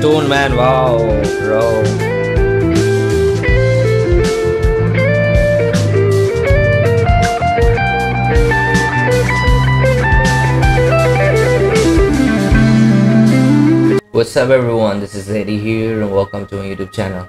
tone, man, wow, bro. What's up, everyone? This is Addie here, and welcome to my YouTube channel.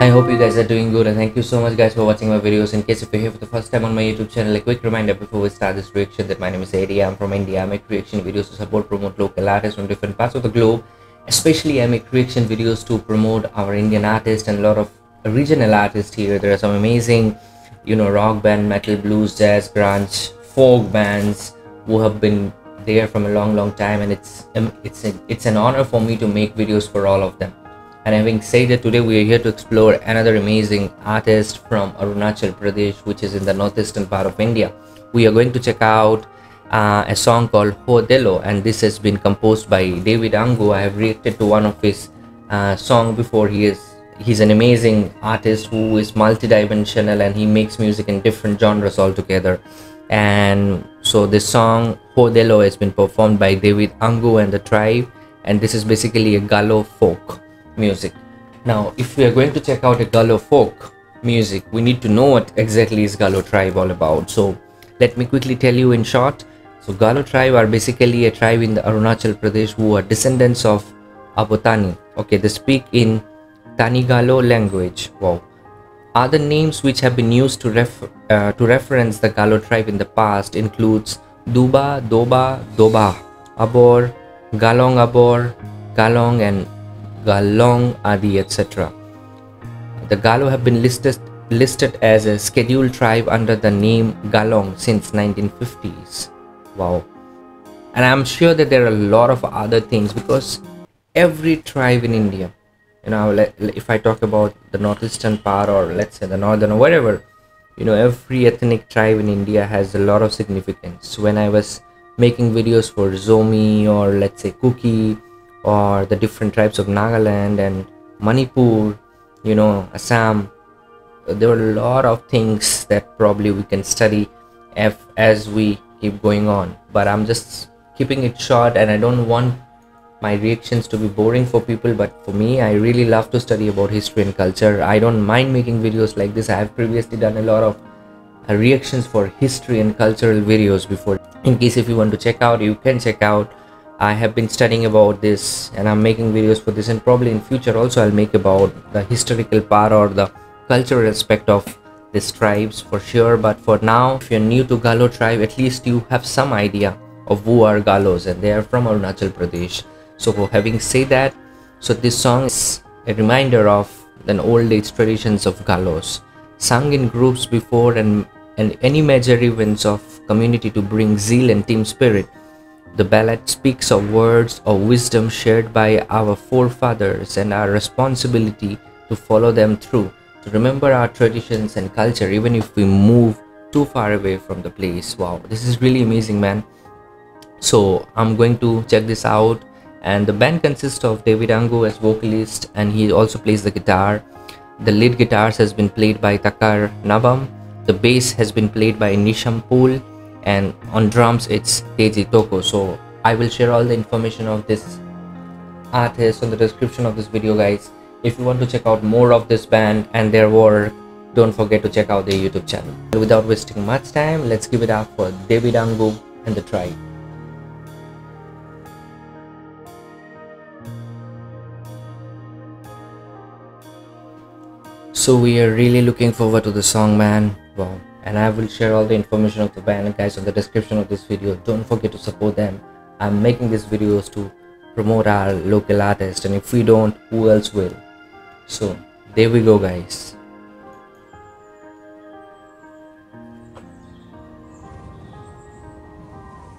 I hope you guys are doing good and thank you so much guys for watching my videos. In case if you're here for the first time on my YouTube channel, a quick reminder before we start this reaction that my name is Addie. I'm from India. I make reaction videos to support promote local artists from different parts of the globe. Especially I make reaction videos to promote our Indian artists and a lot of regional artists here. There are some amazing, you know, rock band, metal, blues, jazz, grunge, folk bands who have been there from a long, long time, and it's um, it's a, it's an honor for me to make videos for all of them. And having said that, today we are here to explore another amazing artist from Arunachal Pradesh, which is in the northeastern part of India. We are going to check out uh, a song called Ho Delo, and this has been composed by David Angu. I have reacted to one of his uh, song before. He is he's an amazing artist who is multidimensional and he makes music in different genres altogether. And so this song Ho Delo has been performed by David Angu and the Tribe, and this is basically a Galo folk music. Now, if we are going to check out a Galo folk music, we need to know what exactly is Galo tribe all about. So, let me quickly tell you in short. So, Galo tribe are basically a tribe in the Arunachal Pradesh who are descendants of Abotani. Okay, they speak in Tanigalo language. Wow. Other names which have been used to ref uh, to reference the Galo tribe in the past includes Duba, Doba, Doba, Abor, Galong Abor, Galong and Galong Adi, etc. The Galo have been listed listed as a scheduled tribe under the name Galong since 1950s. Wow. And I'm sure that there are a lot of other things because every tribe in India, you know, if I talk about the northeastern part or let's say the northern or whatever you know, every ethnic tribe in India has a lot of significance. When I was making videos for Zomi or let's say Kuki or the different tribes of Nagaland and Manipur, you know, Assam, there were a lot of things that probably we can study if, as we keep going on. But I'm just keeping it short and I don't want my reactions to be boring for people but for me i really love to study about history and culture. I don't mind making videos like this. I have previously done a lot of uh, reactions for history and cultural videos before. In case if you want to check out you can check out. I have been studying about this and i'm making videos for this and probably in future also i'll make about the historical part or the cultural aspect of these tribes for sure. But for now if you're new to galo tribe at least you have some idea of who are galos and they are from arunachal pradesh so for having said that so this song is a reminder of the old age traditions of galos. Sung in groups before and, and any major events of community to bring zeal and team spirit. The ballad speaks of words of wisdom shared by our forefathers and our responsibility to follow them through to remember our traditions and culture even if we move too far away from the place. Wow this is really amazing man. So i'm going to check this out and the band consists of david angu as vocalist and he also plays the guitar. The lead guitars has been played by takar nabam the bass has been played by nisham pul and on drums it's teji toko. So i will share all the information of this artist on the description of this video guys. If you want to check out more of this band and their work don't forget to check out their youtube channel. Without wasting much time let's give it up for david angu and the tribe So we are really looking forward to the song man. Wow. And I will share all the information of the band guys on the description of this video. Don't forget to support them. I'm making these videos to promote our local artists and if we don't, who else will? So there we go guys.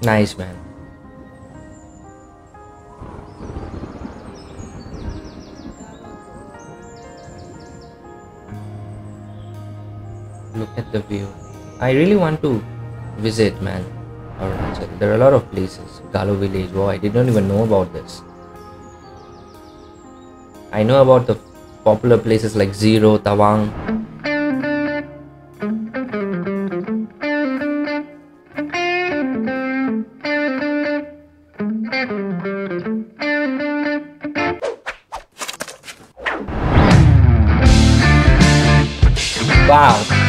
Nice man. Look at the view. I really want to visit, man. Arunachal. There are a lot of places. Galo village. Wow, I did not even know about this. I know about the popular places like Ziro, Tawang. Wow.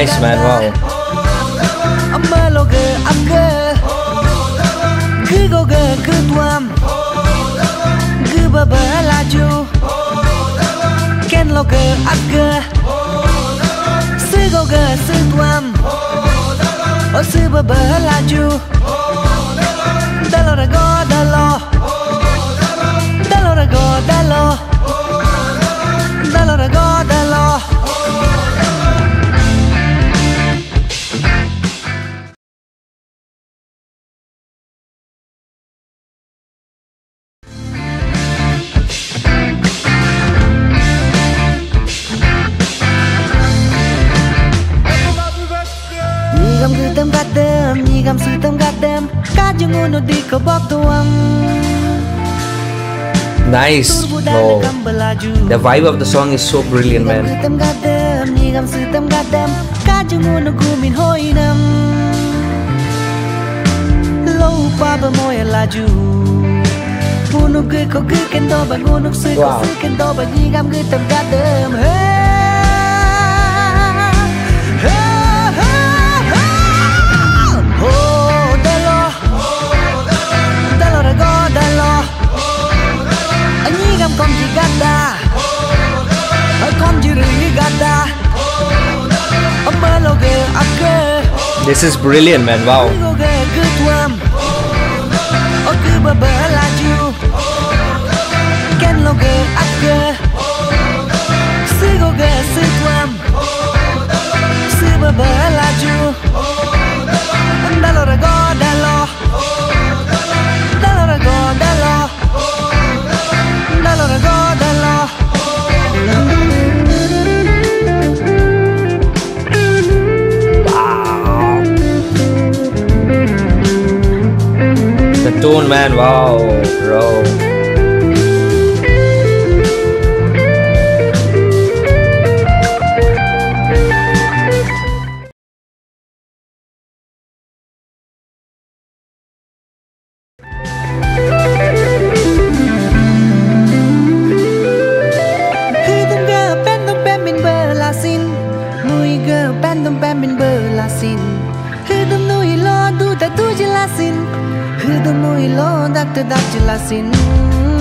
Nice, man. Wow. Gửi tâm gạt đêm, nhị tâm suy tâm gạt 감그담 가댐 니 감수담 nô đi 오늘 디코 법도함 Nice. Oh. The vibe of the song is so brilliant, man. Wow. Nyigam kom jigada Kom jiri gada Amalo ge ake. This is brilliant, man. Wow. Man. Wow, bro. alasin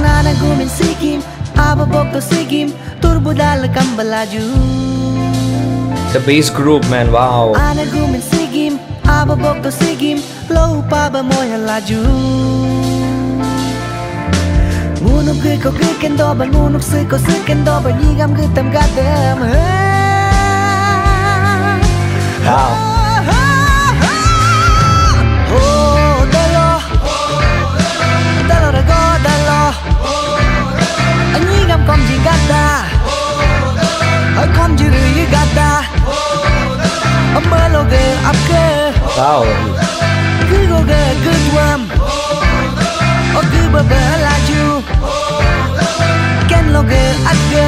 Nanagumin sikim, ababog to sigim Turbudal kang balaju The bass group man, wow Nanagumin sigim, ababog to sigim Low pa ba mo halaju Munok gึ ko gึ ken do ban munok сы ko сы ken do ban yigam gึ tam gadam Wow atge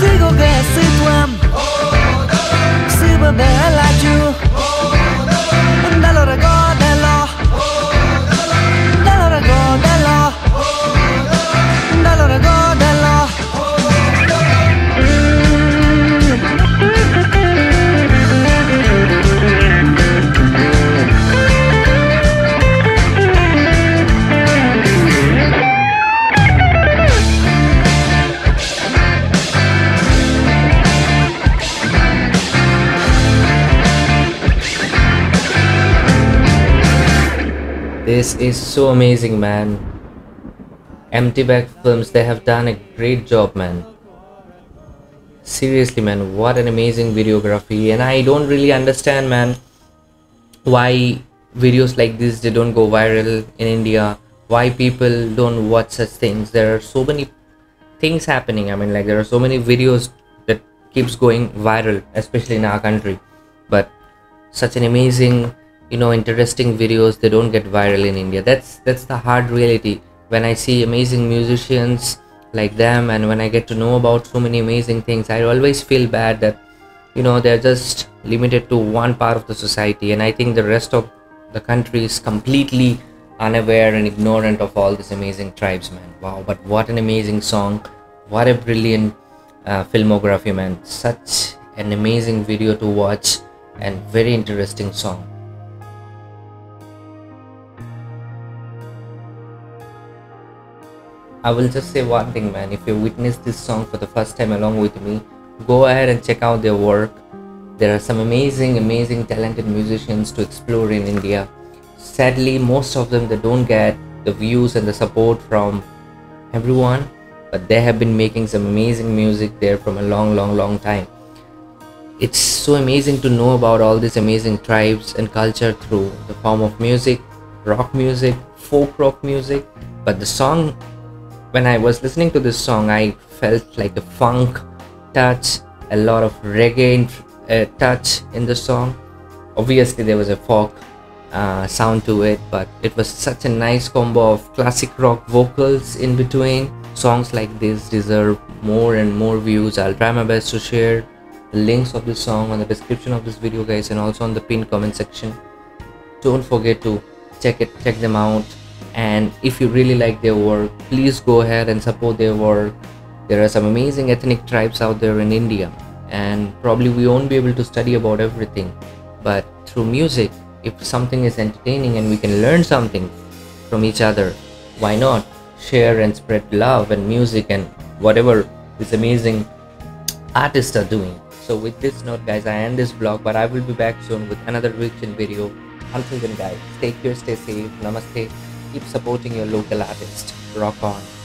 Sư go ge sư tuam Sư ba ba laju Dalo This is so amazing, man. Empty Bag Films, they have done a great job, man. Seriously, man, what an amazing videography. And I don't really understand, man, why videos like this they don't go viral in India. Why people don't watch such things. There are so many things happening. I mean, like there are so many videos that keeps going viral, especially in our country. But such an amazing, you know, interesting videos they don't get viral in India. That's that's the hard reality. When I see amazing musicians like them and when I get to know about so many amazing things, I always feel bad that you know they're just limited to one part of the society. And I think the rest of the country is completely unaware and ignorant of all these amazing tribes man. Wow but what an amazing song. What a brilliant uh, filmography man. Such an amazing video to watch and very interesting song I will just say one thing, man. If you witness this song for the first time along with me, go ahead and check out their work. There are some amazing, amazing, talented musicians to explore in India. Sadly, most of them they don't get the views and the support from everyone, but they have been making some amazing music there from a long, long, long time. It's so amazing to know about all these amazing tribes and culture through the form of music, rock music, folk rock music. But the song when I was listening to this song, I felt like a funk touch, a lot of reggae uh, touch in the song. Obviously, there was a folk uh, sound to it, but it was such a nice combo of classic rock vocals in between. Songs like this deserve more and more views. I'll try my best to share the links of this song on the description of this video, guys, and also on the pinned comment section. Don't forget to check it, check them out and if you really like their work please go ahead and support their work. There are some amazing ethnic tribes out there in india. And probably we won't be able to study about everything. But through music if something is entertaining and we can learn something from each other why not share and spread love and music and whatever these amazing artists are doing? So with this note guys i end this vlog but i will be back soon with another reaction video. Until then guys take care stay safe namaste keep supporting your local artist. Rock on.